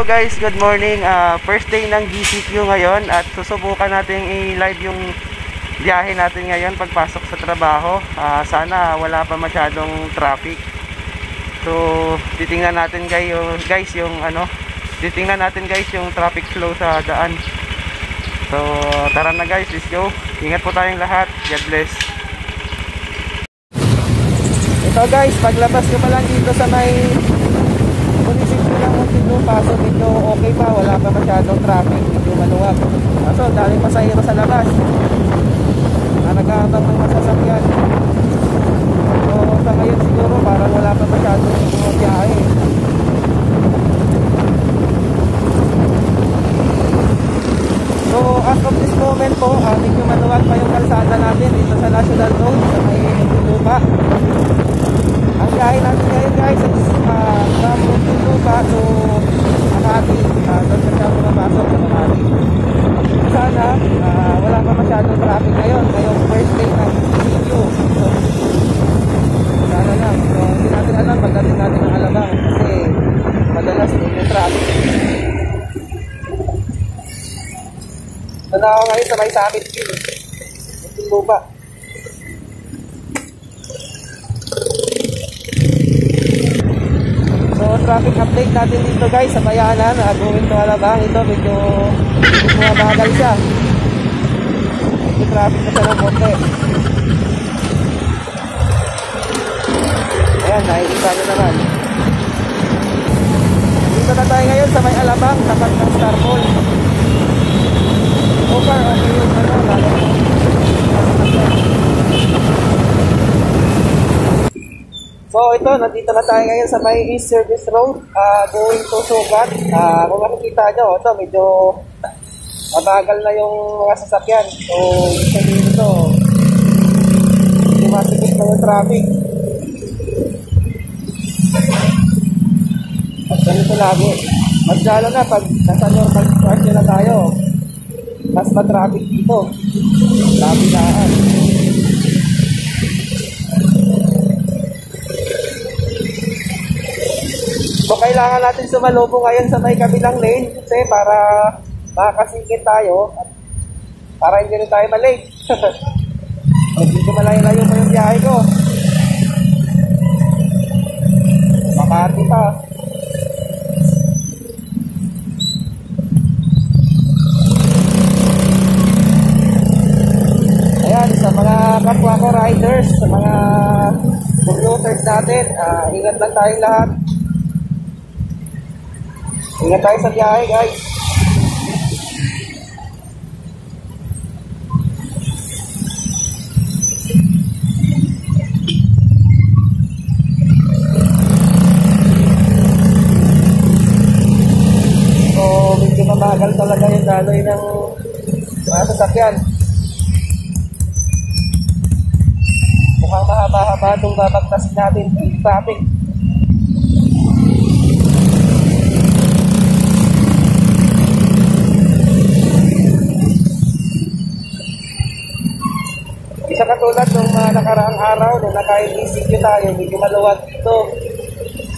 Guys, good morning. Ah, first day ng GCQ ngayon at susubukan natin i-live yung biyahe natin ngayon pagpasok sa trabaho. Ah, sana wala pa masyadong traffic. So, titingnan natin guys guys yung ano, titingnan natin guys yung traffic flow sa daan. So, tara na guys, let's go. Ingat po tayong lahat. God bless. Ito guys, paglabas ko pa lang dito sa may munisipyo ng Muntinlupa, so medyo okay pa, wala pa masyadong traffic, medyo maluwag. Kaso, daling pasahero sa labas. Na nag-aabang ng masasakyan. So, sa ngayon siguro, parang wala pa masyadong mga biyahe. So, as of this moment po, uh, medyo maluwag pa yung kalsada natin dito sa National Road, sa may Muntinlupa. Ang biyahe natin ngayon guys is uh, from Muntinlupa to Makati. Uh, doon sa siya pumapasok sa Makati. Sana uh, wala pa masyadong traffic ngayon. Ngayong first day ng CQ. So, sana lang. So, hindi natin alam pagdating natin ng Alabang kasi madalas doon yung traffic. Ito na ako ngayon sa may Summit Hill. Muntinlupa. So traffic update natin dito guys sa Bayanan, uh, going to Alabang. Ito medyo bumabagal siya. Medyo traffic na siya ng konti. Ayan, nakikita nyo naman. Dito na tayo ngayon sa may Alabang, tapat ng Star Mall. Far, okay yun. Ano, lalo. So ito, nandito na tayo ngayon sa may East Service Road, uh, going to Sugat. Uh, kung makikita nyo, ito medyo mabagal na yung mga sasakyan. So, sabihin ito, tumatikip na yung traffic. At ganito lagi. Mas lalo na pag nasa normal situation na tayo, mas matraffic dito. Traffic daan. Kailangan natin sumalubong ngayon sa may kabilang lane kasi para makakasingkit tayo at para hindi rin tayo malate. Hindi ko malayo-layo pa yung biyahe ko. Makati pa. Ayan, sa mga kapwa ko riders, sa mga commuters natin, uh, ingat lang tayong lahat. Ingat tayo sa biyahe guys. So, medyo mabagal talaga yung daloy ng mga sasakyan. Mukhang mahaba-haba itong babagtasin natin. Traffic. Isa katulad ng mga nakaraang araw nung naka-ECQ tayo, medyo maluwag dito.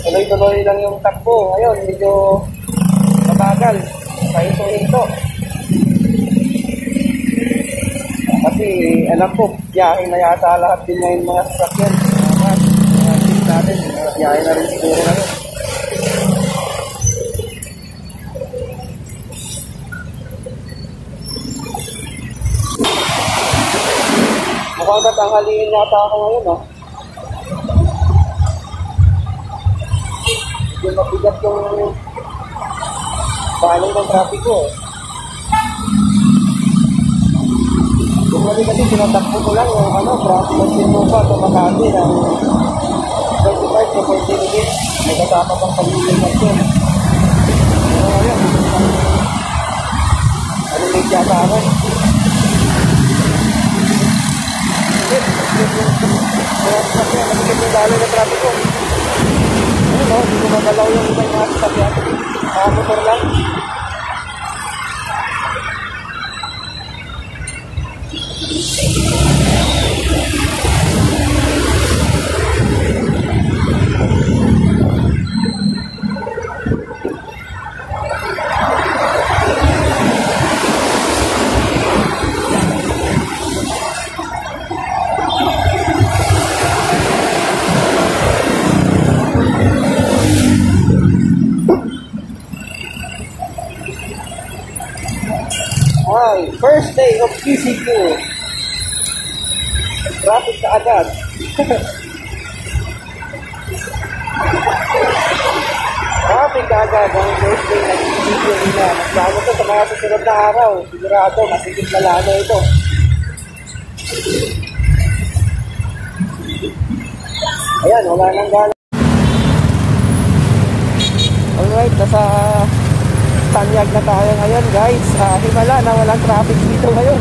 Tuloy-tuloy lang yung takbo. Ngayon, medyo mabagal. Pahinto-hinto. Kasi alam ko, biyahe na yata lahat din ngayon mga sasakyan. Mga biyahe na rin siguro ngayon. Mukhang tatanghaliin yata ako ngayon, ah. Medyo mabigat yung paling ng traffic ko, eh. Yung mali kasi tinatakbo ko lang yung ano, traffic ng Sinupa sa Makati ng 25 to 40 minutes. May kasama pang paglilipat yun. So, ayun. Ano yata ako? Kaya sasakyan, masikip yung dalo ng traffic ko. Ayun o, hindi ko magalaw yung ibang mga sasakyan. Mga motor lang. First day of PCQ. Traffic ka agad. Traffic ka agad ang first day ng PCQ nila. Mas lalo to sa mga susunod na araw. Sigurado, masigit na lalo ito. Ayan, wala nang gala. Alright, nasa Tanyag na tayo ngayon guys. Uh, himala na walang traffic dito ngayon.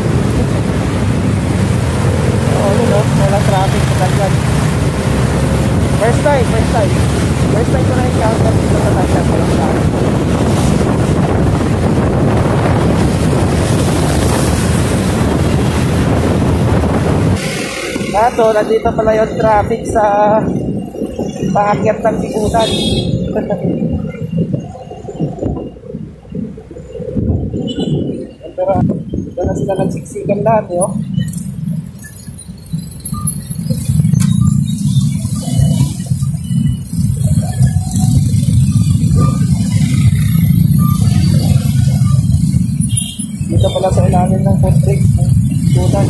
oh, yun no, walang traffic sa Tanyag. First time, first time. First time ko na encounter dito sa Tanyag. Walang traffic. Kaso, nandito pala yung traffic sa paakyat ng Tigutan. Pero ito na sila nagsiksikan lahat eh, oh. Dito pala sa ilalim ng post brake ng tutan.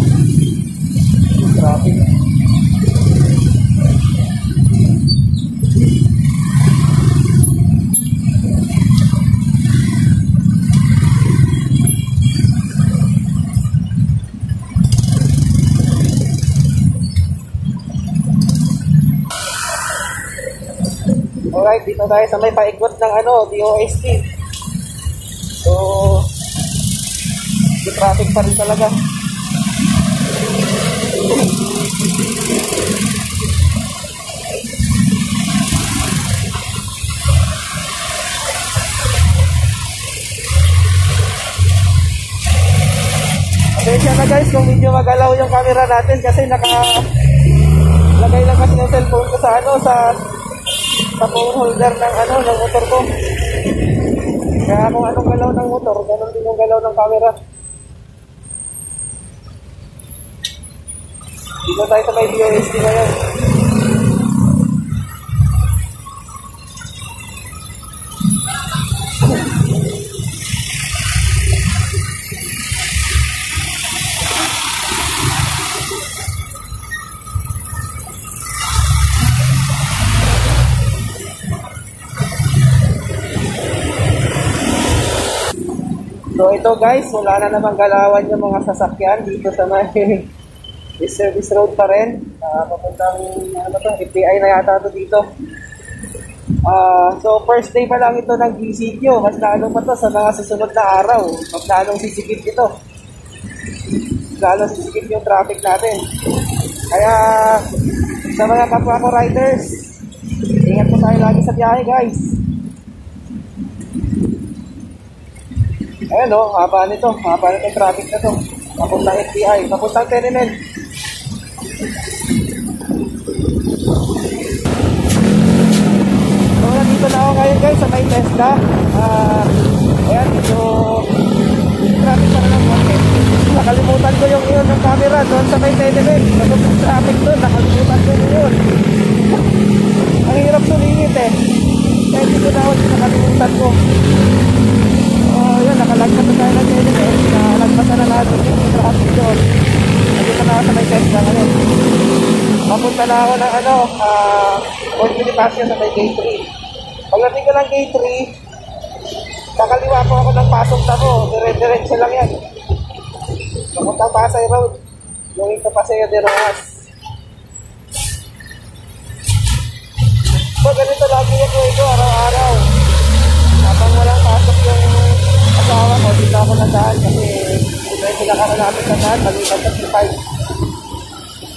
Alright, dito tayo sa may paikot ng ano, DOST. So, may traffic pa rin talaga. Pasensya na guys kung medyo magalaw yung camera natin kasi naka lagay lang kasi yung cellphone ko sa ano sa phone holder ng ano ng motor ko. Kaya kung anong galaw ng motor, ganun din yung galaw ng camera. Dito tayo sa may BOSD ngayon. So ito guys, wala na namang galawan yung mga sasakyan dito sa may service road pa rin. Uh, papuntang ano to, FPI na yata to dito. Uh, so first day pa lang ito ng GCQ. Mas lalo pa to sa mga susunod na araw. Mas lalong sisikip ito. Lalong sisikip yung traffic natin. Kaya sa mga kapwa ko riders, ingat po tayo lagi sa biyahe guys. Ayan o, haba nito. Haba nito traffic na to. Papuntang FBI, papuntang Tenement. So, nandito na ako ngayon guys sa may Tesla. Uh, ayan, medyo traffic na ng konti. Nakalimutan ko yung iyon ng camera doon sa may Tenement. Matupong traffic doon, nakalimutan ko yun. Ang hirap sumingit eh. Kaya hindi ko na ako nakalimutan ko. Yun, nakalagpas na tayo ng Tenement. Nakalagpasan na natin yung traffic doon. Nandito na ako sa may Tesla ngayon. Papunta na ako ng ano, uh, Fort Bonifacio sa may gate 3. Pagdating ko ng gate 3, kakaliwa po ako ng pasok na ko. Dire-diretso lang yan. Papuntang Pasay Road. Going to Paseo de Rojas. So, ganito lagi ako ito, araw-araw. Habang walang pasok yung asawa ko, dito ako nadaan kasi may pinakamalapit na daan, maliban sa C5.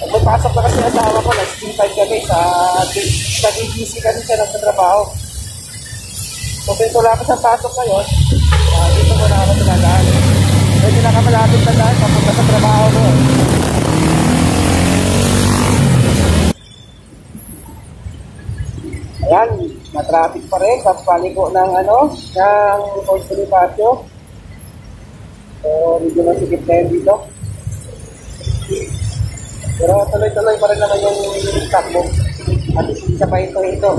Pag pasok na kasi asawa ko, nag-C5 kami sa, sa DGC kasi siya nagtatrabaho. So, since wala ko sa pasok ngayon, uh, dito ko na ako tinadaan. May pinakamalapit na daan, papunta sa trabaho ko. Ayan, na-traffic pa rin sa paliko ng ano, ng Bonifacio. So, medyo masikip na yun dito. Pero tuloy-tuloy pa rin naman yung takbo. At isa pa ito ito.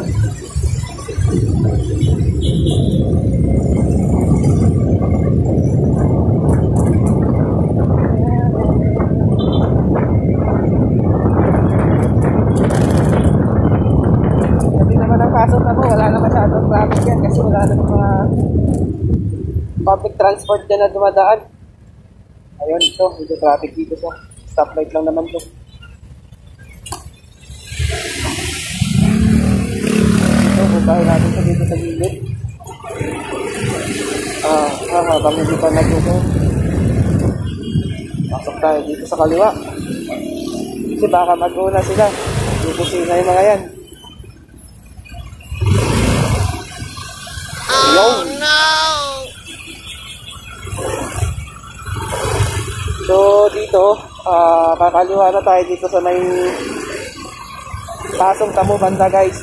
Public transport dyan na dumadaan. Ayun, ito, medyo traffic dito sa stoplight lang naman to. Ito, bukahin natin ito dito sa gilid. Ah, ah, habang hindi pa nagtuto. Pasok tayo dito sa kaliwa. Kasi baka mag-una sila. Pupusin na yung mga yan. Oh no! So dito, ah kakaliwa na tayo dito sa may pasong tamo banda guys.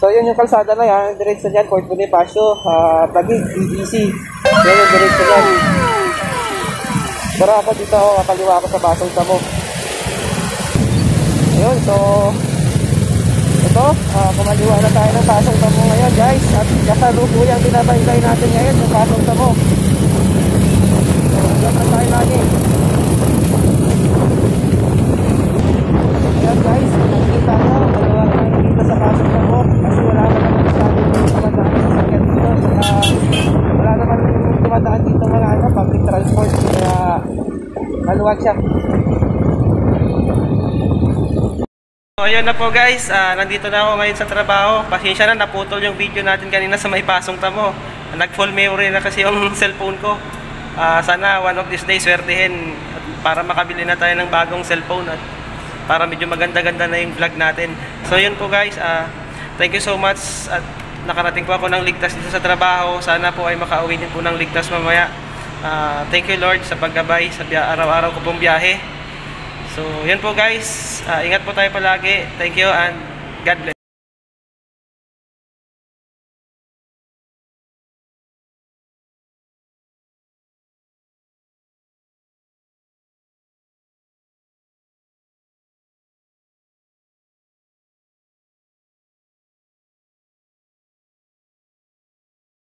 So yun yung kalsada na yan, diretso dyan, Fort Bonifacio, uh, Taguig, BBC. Yan yung diretso dyan. Pero ako dito, ako, kakaliwa ako sa pasong tamo. Ayun, so ito, uh, kumaliwa na tayo ng pasong tamo ngayon guys. At kasalukuyang binabaybay natin ngayon yung pasong tamo. So, hanggang na tayo lagi. Ayan guys, nakikita nyo, dalawa na tayo dito sa pasong tamo. Kasi wala naman masyadong dumadaan sa sakyan dito. Saka wala naman dumadaan dito mga ano, public transport. Kaya siya. So ayun na po guys, Ah, nandito na ako ngayon sa trabaho. Pasensya na, naputol yung video natin kanina sa may pasong tamo. Nag full memory na kasi yung cellphone ko. Ah, sana one of these days swertihin para makabili na tayo ng bagong cellphone at para medyo maganda-ganda na yung vlog natin. So yun po guys, ah, thank you so much at nakarating po ako ng ligtas dito sa trabaho. Sana po ay makauwi din po ng ligtas mamaya. Ah, thank you Lord sa paggabay sa araw-araw ko pong biyahe. So, yan po guys. Ah, ingat po tayo palagi. Thank you and God bless.